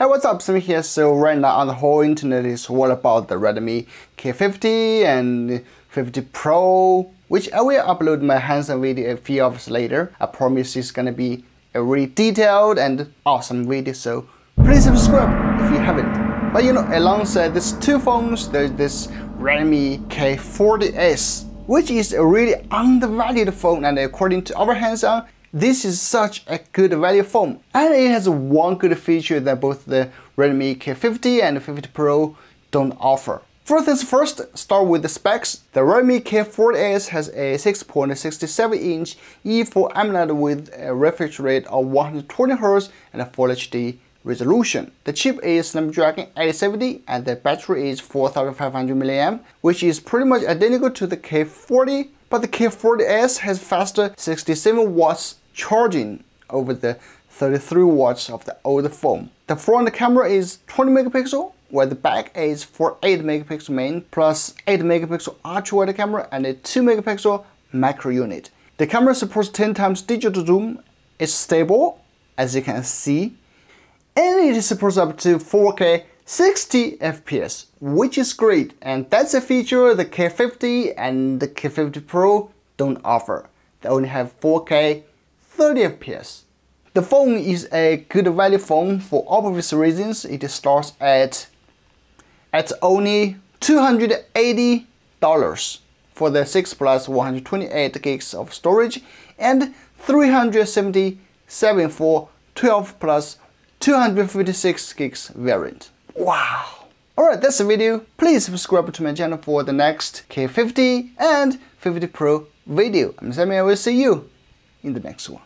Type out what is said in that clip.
Hey what's up, Sam here. So right now on the whole internet is all about the Redmi K50 and 50 Pro, which I will upload my hands-on video a few hours later. I promise it's gonna be a really detailed and awesome video, so please subscribe if you haven't. But you know, alongside these two phones, there's this Redmi K40S, which is a really undervalued phone and according to our hands-on, this is such a good value phone and it has one good feature that both the Redmi K50 and 50 Pro don't offer. First things first, start with the specs. The Redmi K40S has a 6.67 inch E4 AMOLED with a refresh rate of 120Hz and a Full HD resolution. The chip is Snapdragon 870 and the battery is 4500 mAh, which is pretty much identical to the K40, but the K40S has faster 67 watts charging over the 33 watts of the old phone. The front camera is 20 megapixel, while the back is 48 megapixel main plus 8 megapixel ultra wide camera and a 2 megapixel macro unit. The camera supports 10 times digital zoom, it's stable as you can see, and it supports up to 4K 60 FPS, which is great, and that's a feature the K50 and the K50 Pro don't offer. They only have 4K 30 FPS. The phone is a good value phone for obvious reasons. It starts at at only $280 for the 6 plus 128 gigs of storage and 377 for 12 plus 256 gigs variant. Wow! Alright, that's the video. Please subscribe to my channel for the next K50 and 50 Pro video. I'm Sami, I will see you in the next one.